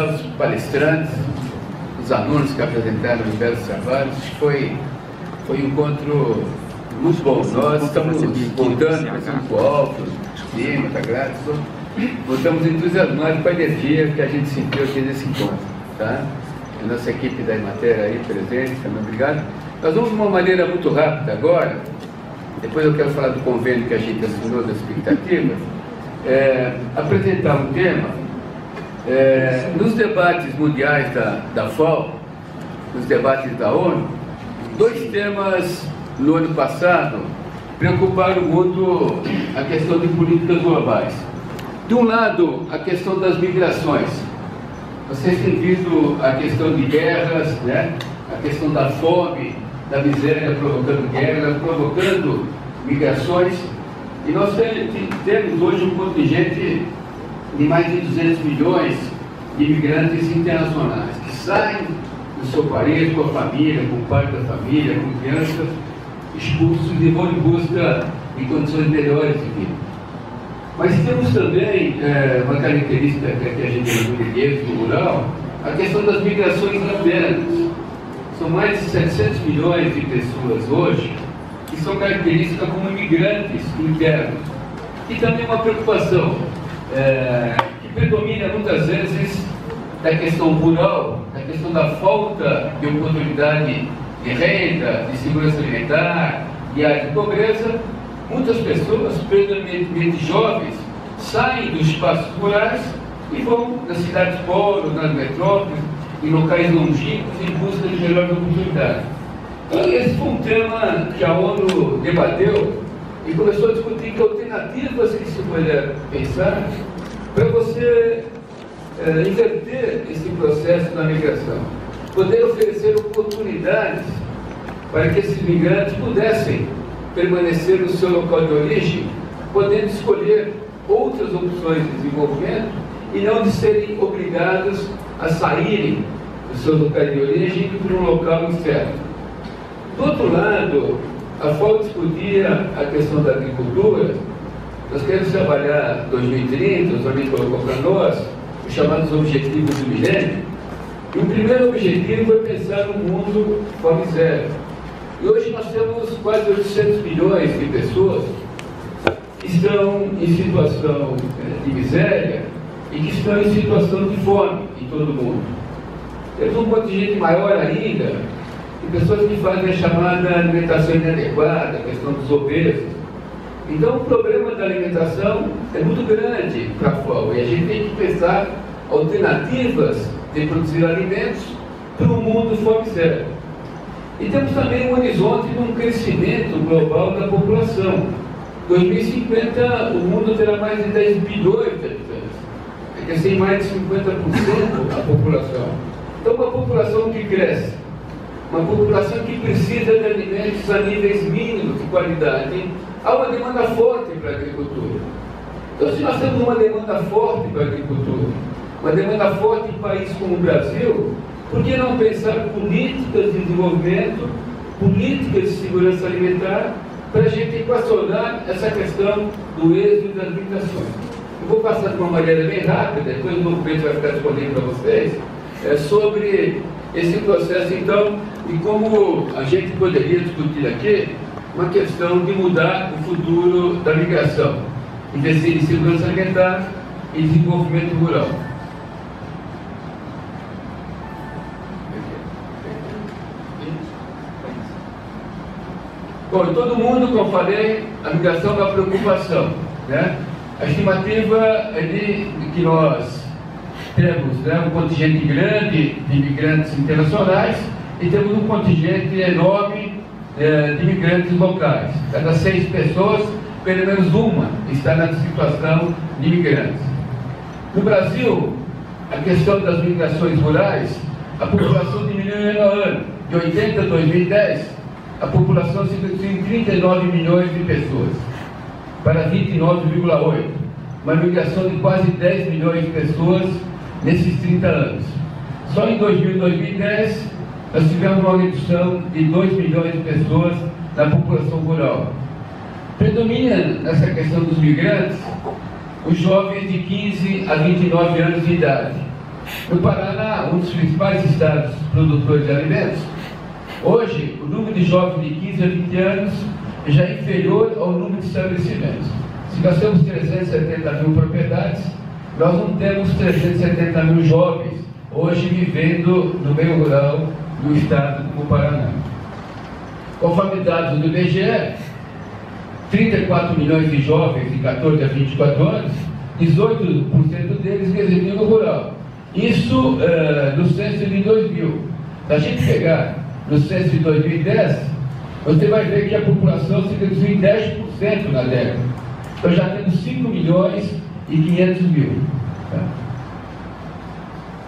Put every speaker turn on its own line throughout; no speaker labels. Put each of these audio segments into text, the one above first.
os palestrantes, os alunos que apresentaram belos trabalhos. Foi, foi um encontro muito bom. Nós estamos voltando para Campo Alto, Lima, Tagrados, voltamos entusiasmados com a energia que a gente sentiu aqui nesse encontro. Tá? A nossa equipe da Imater aí presente, também obrigado. Nós vamos de uma maneira muito rápida agora, depois eu quero falar do convênio que a gente assinou das expectativas, é, apresentar um tema. É, nos debates mundiais da, da FAO, nos debates da ONU, dois temas no ano passado preocuparam muito a questão de políticas globais. De um lado, a questão das migrações. Vocês têm visto a questão de guerras, né? a questão da fome, da miséria provocando guerras, provocando migrações. E nós temos hoje um contingente de mais de 200 milhões de imigrantes internacionais que saem do seu país com a família, com o pai da família, com crianças, expulsos e vão em busca de condições melhores de vida. Mas temos também é, uma característica que a gente chama de êxito rural, a questão das migrações internas. São mais de 700 milhões de pessoas hoje que são características como imigrantes internos. E também uma preocupação é, que predomina muitas vezes da questão rural, da questão da falta de oportunidade de renda, de segurança alimentar, de área de pobreza, muitas pessoas, predominantemente jovens, saem dos espaços rurais e vão nas cidades pobres, nas metrópoles, em locais longínquos, em busca de melhores oportunidades. Então, esse foi um tema que a ONU debateu e começou a discutir que alternativas que se puder pensar para você é, inverter esse processo da migração poder oferecer oportunidades para que esses migrantes pudessem permanecer no seu local de origem, podendo escolher outras opções de desenvolvimento e não de serem obrigados a saírem do seu local de origem para um local incerto. Do outro lado, a FAO discutia a questão da agricultura. Nós queremos trabalhar 2030, o Zoni colocou para nós, os chamados Objetivos do Milênio, e o primeiro objetivo foi pensar no mundo fome zero. E hoje nós temos quase 800 milhões de pessoas que estão em situação eh, de miséria e que estão em situação de fome em todo o mundo. Temos um contingente maior ainda de pessoas que fazem a chamada alimentação inadequada, a questão dos obesos. Então o problema da alimentação é muito grande para a fome e a gente tem que pensar alternativas de produzir alimentos para um mundo fome zero. E temos também um horizonte de um crescimento global da população. Em 2050, o mundo terá mais de 10 bilhões de habitantes. É crescer mais de 50% a população. Então, uma população que cresce, uma população que precisa de alimentos a níveis mínimos de qualidade, há uma demanda forte para a agricultura. Então, se nós temos uma demanda forte para a agricultura, uma demanda forte em países como o Brasil, por que não pensar políticas de desenvolvimento, políticas de segurança alimentar, para a gente equacionar essa questão do êxito das limitações? Eu vou passar de uma maneira bem rápida, depois o documento vai ficar disponível para vocês, é, sobre esse processo, então, e como a gente poderia discutir aqui uma questão de mudar o futuro da migração, investir em segurança alimentar e desenvolvimento rural. Bom, todo mundo, como falei, a migração é uma preocupação. Né? A estimativa é de, de que nós temos né, um contingente grande de imigrantes internacionais e temos um contingente enorme é, de imigrantes locais. Cada seis pessoas, pelo menos uma está na situação de imigrantes. No Brasil, a questão das migrações rurais, a população diminuiu ano ano, de 80 a 2010 a população se reduziu em 39 milhões de pessoas, para 29,8, uma migração de quase 10 milhões de pessoas nesses 30 anos. Só em 2000 e 2010, nós tivemos uma redução de 2 milhões de pessoas na população rural. Predomina nessa questão dos migrantes os jovens de 15 a 29 anos de idade. No Paraná, um dos principais estados produtores de alimentos, hoje o número de jovens de 15 a 20 anos já é inferior ao número de estabelecimentos. Se nós temos 370 mil propriedades, nós não temos 370 mil jovens hoje vivendo no meio rural do estado como Paraná. Conforme dados do IBGE, 34 milhões de jovens de 14 a 24 anos, 18% deles residiam no rural. Isso uh, no censo de 2000. Se a gente pegar no censo de 2010, você vai ver que a população se reduziu em 10% na década. Então já temos 5 milhões e 500 mil. Tá?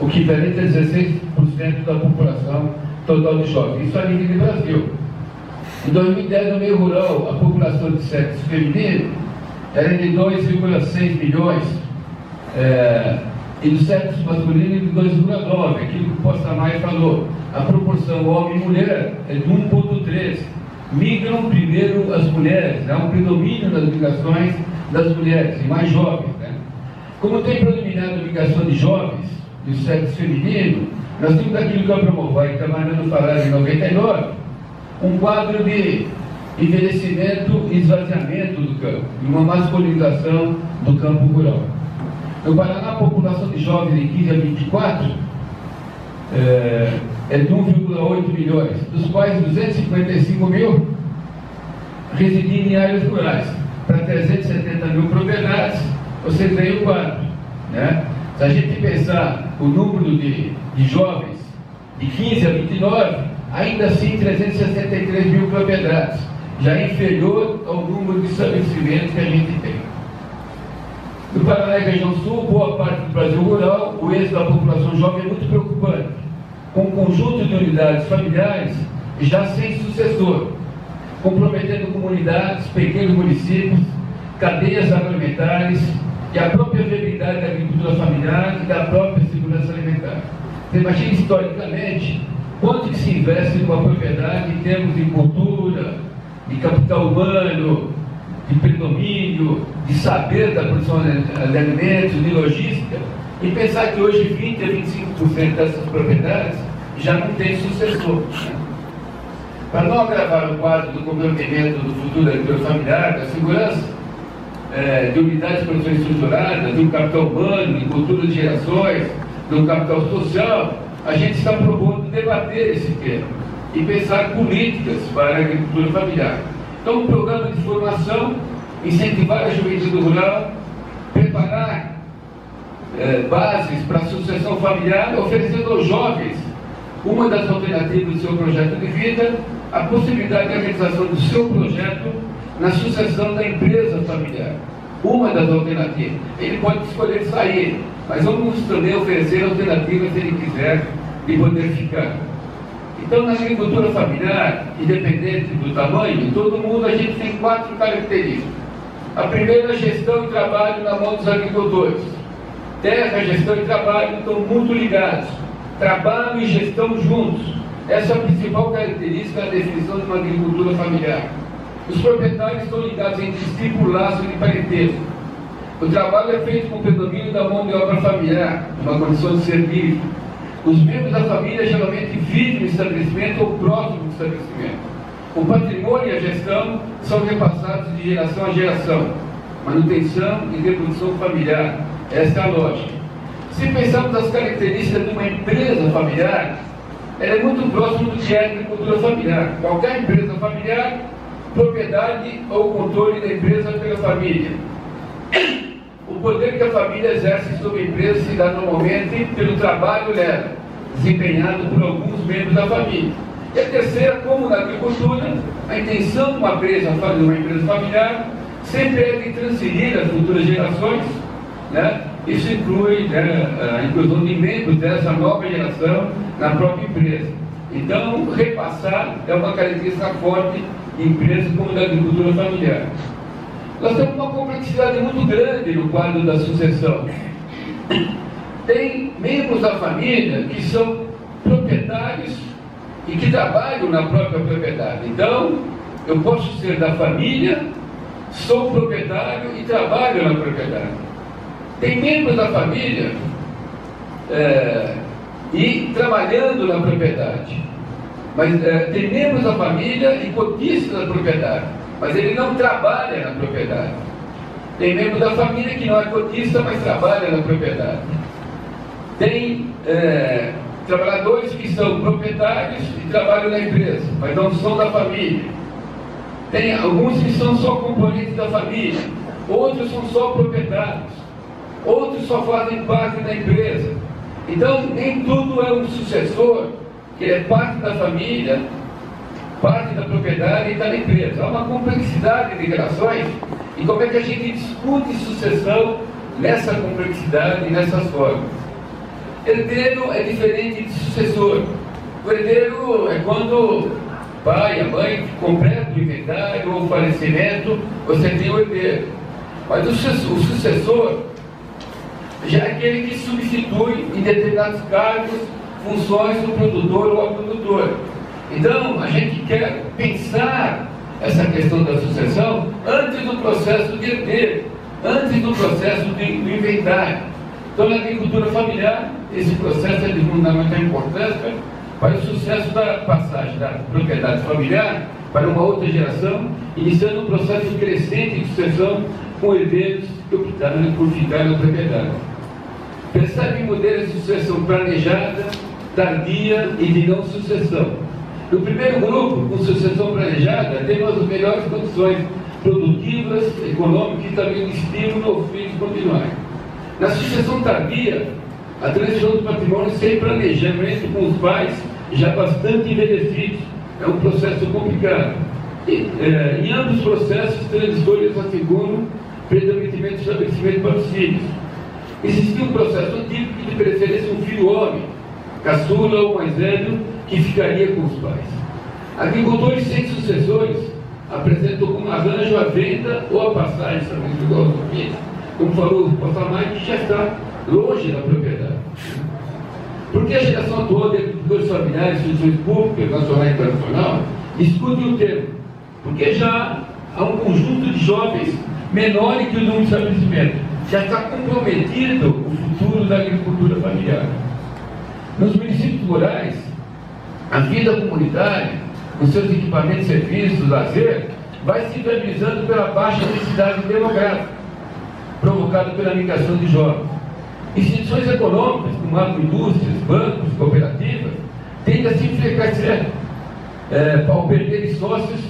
O que equivalente a 16% da população total de jovens. Isso a nível de Brasil. Em 2010, no meio rural, a população de sexo feminino era de 2,6 milhões. É, e do sexo masculino de 2,9, aquilo que o Costa Maia falou. A proporção homem e mulher é de 1,3. Migram primeiro as mulheres, há um predomínio nas migrações das mulheres, e mais jovens. Né? Como tem predominado a migração de jovens, do sexo feminino, nós temos aquilo que eu promovo, que está mandando falar em 99, um quadro de envelhecimento e esvaziamento do campo, e uma masculinização do campo rural. No Paraná, a população de jovens de 15 a 24 é, é de 1,8 milhões, dos quais 255 mil residiam em áreas rurais. Para 370 mil propriedades, você tem o quadro. Né? Se a gente pensar o número de, de jovens de 15 a 29, ainda assim 363 mil propriedades, já é inferior ao número de estabelecimentos que a gente tem. No Paraná e região sul, boa parte do Brasil rural, o êxito da população jovem é muito preocupante, com um conjunto de unidades familiares já sem sucessor, comprometendo comunidades, pequenos municípios, cadeias agroalimentares e a própria viabilidade da agricultura familiar e da própria segurança alimentar. Você imagina historicamente quanto se investe numa propriedade em termos de cultura, de capital humano, de predomínio, de saber da produção de alimentos, de logística, e pensar que hoje 20 a 25% dessas propriedades já não tem sucessor. Para não agravar o quadro do comprometimento do futuro agricultor familiar, da segurança, é, de unidades de produção estruturada, de um capital humano, de cultura de gerações, um capital social, a gente está propondo debater esse tema e pensar políticas para a agricultura familiar. Então, um programa de formação, incentivar a juventude rural, preparar é, bases para a sucessão familiar, oferecendo aos jovens uma das alternativas do seu projeto de vida, a possibilidade de realização do seu projeto na sucessão da empresa familiar. Uma das alternativas. Ele pode escolher sair, mas vamos também oferecer alternativas se ele quiser de poder ficar. Então, na agricultura familiar, independente do tamanho, todo mundo a gente tem quatro características. A primeira, gestão e trabalho na mão dos agricultores. Terra, gestão e trabalho estão muito ligados. Trabalho e gestão juntos. Essa é a principal característica da definição de uma agricultura familiar. Os proprietários estão ligados si por laço de parentesco. O trabalho é feito com o predomínio da mão de obra familiar, uma condição de serviço os membros da família geralmente vivem no estabelecimento ou próximo do estabelecimento. O patrimônio e a gestão são repassados de geração a geração. Manutenção e reprodução familiar. Essa é a lógica. Se pensarmos nas características de uma empresa familiar, ela é muito próxima do é a agricultura familiar. Qualquer empresa familiar, propriedade ou controle da empresa pela família. O poder que a família exerce sobre a empresa se dá normalmente pelo trabalho dela, desempenhado por alguns membros da família. E a terceira, como na agricultura, a intenção de uma empresa, de uma empresa familiar sempre é de transferir às futuras gerações, né? Isso inclui né, a inclusão de membros dessa nova geração na própria empresa. Então, repassar é uma característica forte de empresas como da agricultura familiar. Nós temos uma complexidade muito grande no quadro da sucessão. Tem membros da família que são proprietários e que trabalham na própria propriedade. Então, eu posso ser da família, sou proprietário e trabalho na propriedade. Tem membros da família é, e trabalhando na propriedade. Mas é, tem membros da família e cotistas da propriedade, mas ele não trabalha na propriedade. Tem membro da família que não é cotista, mas trabalha na propriedade. Tem é, trabalhadores que são proprietários e trabalham na empresa, mas não são da família. Tem alguns que são só componentes da família, outros são só proprietários, outros só fazem parte da empresa. Então, nem tudo é um sucessor, que é parte da família, parte da propriedade e da empresa. Há uma complexidade de relações e como é que a gente discute sucessão nessa complexidade e nessas formas. Herdeiro é diferente de sucessor. O herdeiro é quando o pai, a mãe completam o inventário ou falecimento, você tem o herdeiro. Mas o sucessor já aquele que substitui em determinados cargos funções do produtor ou a produtora. Então, a gente quer pensar essa questão da sucessão antes do processo de herdeiro, antes do processo de, inventário. Então, na agricultura familiar, esse processo é de fundamental importância para o sucesso da passagem da propriedade familiar para uma outra geração, iniciando um processo crescente de sucessão com herdeiros que optaram por ficar na propriedade. Percebe modelos de sucessão planejada, tardia e de não sucessão. No primeiro grupo, com sucessão planejada, temos as melhores condições produtivas, econômicas e também o estímulo ao filho continuar. Na sucessão tardia, a transição do patrimônio sem planejamento com os pais já bastante envelhecidos. É um processo complicado. E, é, em ambos os processos, transitores asseguram predominantemente o estabelecimento para os filhos. Existia um processo típico de preferência um filho homem, caçula ou mais velho, que ficaria com os pais. Agricultores sem sucessores apresentam como arranjo a venda ou a passagem, também igual aos como falou o pastor Mike, já está longe da propriedade. Porque a geração atual de agricultores familiares, instituições públicas, nacional e internacional, discute o termo. Porque já há um conjunto de jovens menor que o número de estabelecimento. Já está comprometido o futuro da agricultura familiar. Nos municípios rurais, a vida comunitária, com seus equipamentos, serviços, lazer, vai se viabilizando pela baixa densidade demográfica provocado pela migração de jovens. Instituições econômicas, como agroindústrias, bancos, cooperativas, tendem a se enfraquecer é, ao perder sócios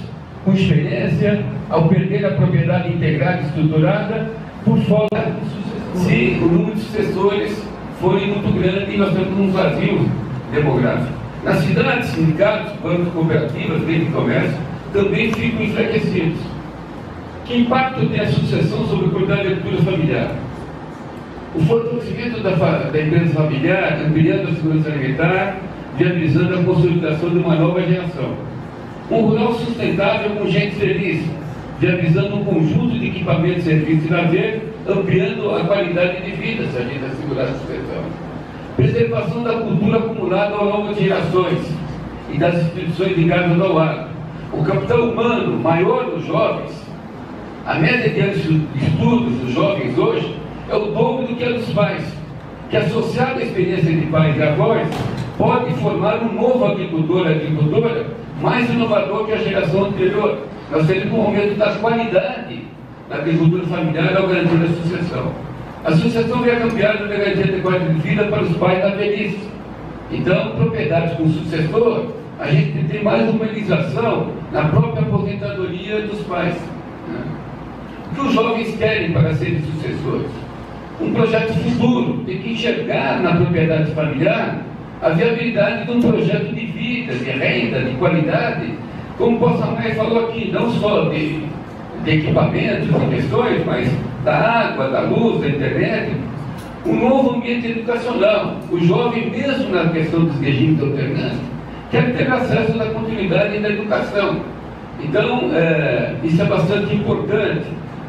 com experiência, ao perder a propriedade integrada e estruturada, por falta se o número de sucessores forem muito grande e nós temos um vazio demográfico. Nas cidades, sindicatos, bancos, cooperativas, redes de comércio também ficam enfraquecidos. Que impacto tem a sucessão sobre a qualidade da agricultura familiar? O fortalecimento da, da empresa familiar, ampliando a segurança alimentar, viabilizando a consolidação de uma nova geração. Um rural sustentável com gente feliz, viabilizando um conjunto de equipamentos, serviços e lazer, ampliando a qualidade de vida, se a gente assegurar a sucessão. Preservação da cultura acumulada ao longo de gerações e das instituições ligadas ao ar. O capital humano maior dos jovens a média de estudos dos jovens hoje é o dobro do que a dos pais, que associado à experiência de pais e avós, pode formar um novo agricultor agricultora mais inovador que a geração anterior. Nós temos um aumento da qualidade da agricultura familiar ao garantir a sucessão. A sucessão vem cambiar na garantia de qualidade de vida para os pais da velhice. Então, propriedades com sucessor, a gente tem mais humanização na própria aposentadoria dos pais. Né? O que os jovens querem para serem sucessores? Um projeto futuro, tem que enxergar na propriedade familiar a viabilidade de um projeto de vida, de renda, de qualidade, como o Maia falou aqui, não só de, de equipamentos, de questões, mas da água, da luz, da internet, um novo ambiente educacional. O jovem, mesmo na questão dos regimes alternantes, quer ter acesso à continuidade da educação. Então, é, isso é bastante importante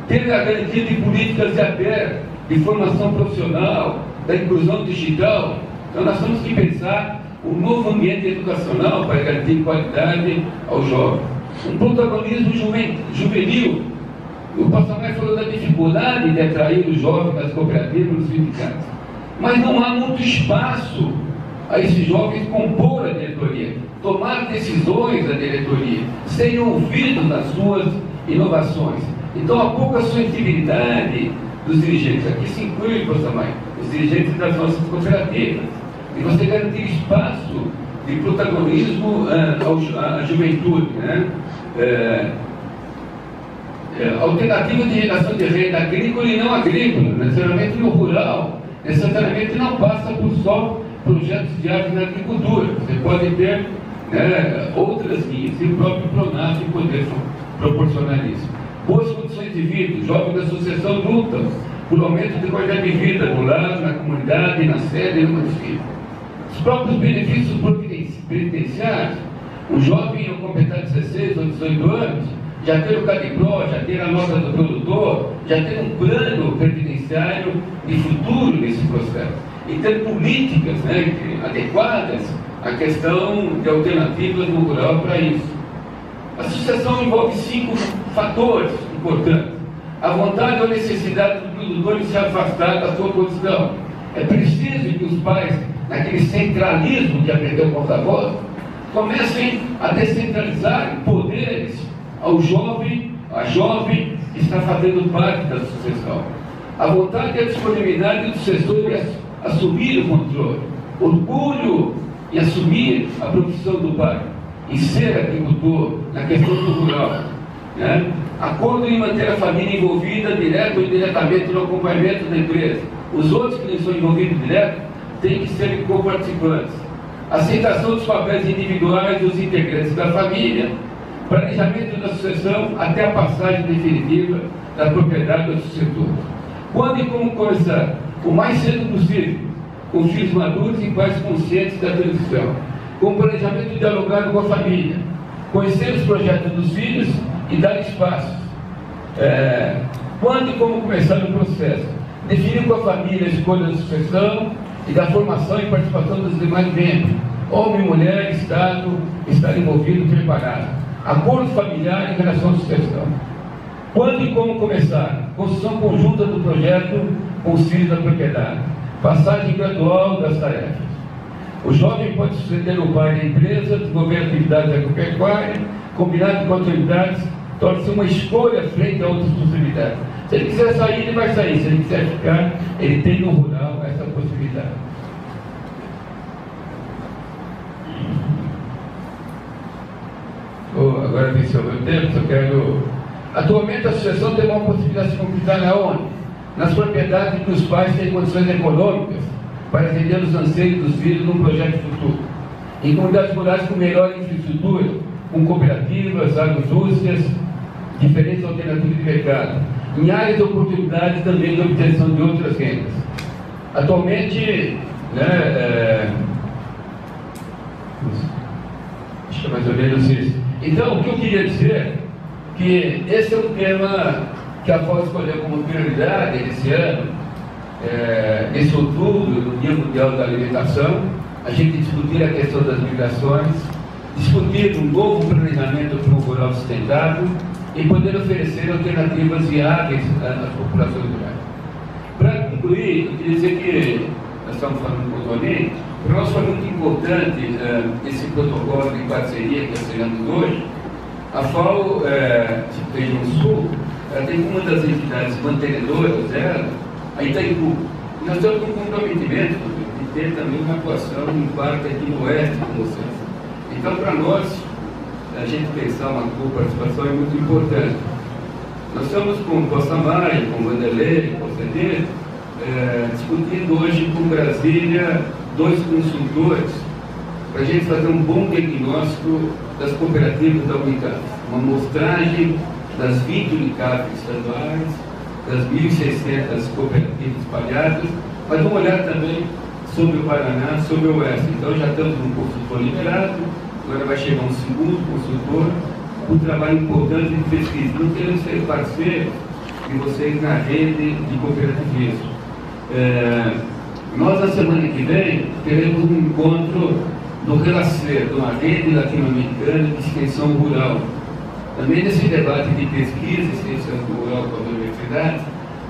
ter a garantia de políticas de APER, de formação profissional, da inclusão digital. Então nós temos que pensar um novo ambiente educacional para garantir qualidade ao jovem. Um protagonismo juvenil. O pastor Maia falou da dificuldade de atrair os jovens das cooperativas, dos sindicatos. mas não há muito espaço a esses jovens compor a diretoria, tomar decisões da diretoria, serem ouvidos nas suas inovações. Então há pouca sensibilidade dos dirigentes. Aqui se inclui, professor Mãe, os dirigentes das nossas cooperativas. E você garantir espaço de protagonismo uh, à juventude. Né? É, é, alternativa de geração de renda agrícola e não agrícola, necessariamente no rural, necessariamente não passa por só projetos de arte na agricultura. Você pode ter né, outras linhas, e o próprio Pronaf poder proporcionar isso. Boas condições de vida, jovens da associação lutam por aumento de qualidade de vida no lar, na comunidade, na sede e no município. Os próprios benefícios penitenciários, o jovem ao completar 16 ou 18 anos, já ter o CADIPRO, já ter a nota do produtor, já ter um plano previdenciário de futuro nesse processo. E ter políticas né, adequadas à questão de alternativas no rural para isso. A sucessão envolve cinco fatores importantes. A vontade ou necessidade do produtor de se afastar da sua condição. É preciso que os pais, naquele centralismo que aprendeu com avós, comecem a descentralizar poderes ao jovem, a jovem que está fazendo parte da sucessão. A vontade e a disponibilidade do sucessor de assumir o controle. Orgulho em assumir a profissão do pai e ser agricultor na questão do rural. Né? Acordo em manter a família envolvida direto ou indiretamente no acompanhamento da empresa. Os outros que não são envolvidos direto têm que ser co-participantes. Aceitação dos papéis individuais dos integrantes da família planejamento da sucessão até a passagem definitiva da propriedade do sucessor. Quando e como começar? O mais cedo possível, com filhos maduros e pais conscientes da transição, com planejamento dialogado com a família, conhecer os projetos dos filhos e dar espaço. É, quando e como começar o processo? Definir com a família a escolha da sucessão e da formação e participação dos demais membros, homem, mulher, Estado, estar envolvido e preparado Acordo familiar em relação à sucessão. Quando e como começar? Construção conjunta do projeto com os filhos da propriedade. Passagem gradual das tarefas. O jovem pode suceder o pai da empresa, desenvolver atividades agropecuárias, combinado com autoridades, torna-se uma escolha frente a outras possibilidades. Se ele quiser sair, ele vai sair. Se ele quiser ficar, ele tem no rural possibilidade. oh, agora venceu o meu tempo, só quero. Atualmente a associação tem uma possibilidade de se concretizar na onde? Nas propriedades que os pais têm condições econômicas para atender os anseios dos filhos num projeto futuro. Em comunidades rurais com melhor infraestrutura, com cooperativas, agrofúcias, diferentes alternativas de mercado. Em áreas de oportunidade também de obtenção de outras rendas. Atualmente, né, é, acho que é mais ou menos isso. Então, o que eu queria dizer que esse é um tema que a FAO escolheu como prioridade esse ano, é, nesse outubro, no Dia Mundial da Alimentação, a gente discutir a questão das migrações, discutir um novo planejamento para um rural sustentável e poder oferecer alternativas viáveis às populações rurais. Concluir, queria dizer que nós estamos falando com o Toninho, para nós foi muito importante uh, esse protocolo de parceria que assinamos hoje. A FAO, uh, de Região Sul, ela tem uma das entidades mantenedoras dela, a Itaipu. E nós temos um comprometimento de ter também uma atuação em parte aqui no oeste com vocês. Então, para nós, a gente pensar uma participação é muito importante. Nós estamos com Costa Maia, com Vanderlei, com o CD, é, discutindo hoje com Brasília dois consultores para a gente fazer um bom diagnóstico das cooperativas da Unicap. Uma mostragem das 20 Unicap estaduais, das 1.600 cooperativas espalhadas, mas vamos olhar também sobre o Paraná, sobre o Oeste. Então já estamos um consultor liberado, agora vai chegar um segundo consultor, um trabalho importante de pesquisa. Não queremos ser parceiros de vocês na rede de cooperativismo. É, nós, na semana que vem, teremos um encontro do Relacer, de uma rede latino-americana de extensão rural. Também nesse debate de pesquisa e extensão rural com a universidade,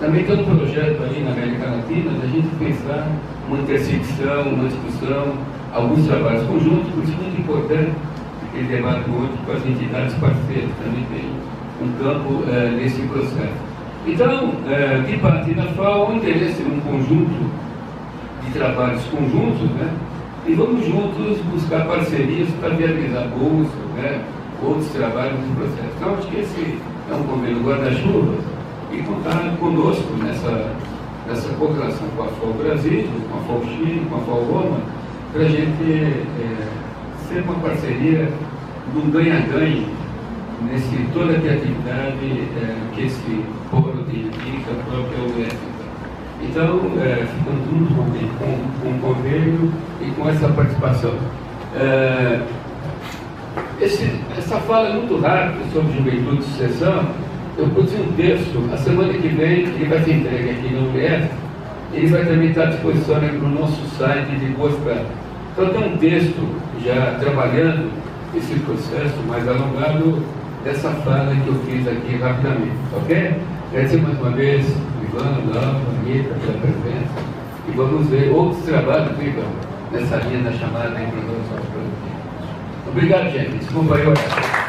Também tem um projeto ali na América Latina da gente pensar uma intersecção, uma discussão, alguns trabalhos conjuntos, por isso é muito importante aquele debate outro com as entidades parceiras, também tem um campo é, nesse processo. Então, é, de parte da FAO, interesse num conjunto de trabalhos conjuntos, né? E vamos juntos buscar parcerias para viabilizar bolsas, né? outros trabalhos nesse processo. Então, acho que esse é um convênio guarda-chuva e contar conosco nessa, nessa cooperação com a FAO Brasil, com a FAO Chile, com a FAO Roma, para a gente é, ser uma parceria de um ganha-ganha nesse toda a criatividade é, que esse foro que a própria UEF. Então, é, ficamos muito contentes com, com o convênio e com essa participação. É, esse, essa fala é muito rápida sobre juventude e sucessão. Eu produzi um texto, a semana que vem, ele vai ser entregue aqui no UEF, ele vai também estar à disposição né, no nosso site de Boas. Então tem um texto já trabalhando esse processo mais alongado dessa fala que eu fiz aqui rapidamente, ok? Agradecer mais uma vez, Ivan, Dalva, Anitta, pela presença, e vamos ver outros trabalhos, Ivan, nessa linha da chamada empreendedores Obrigado, gente. Desculpa aí,